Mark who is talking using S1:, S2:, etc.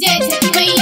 S1: Yeah, to the.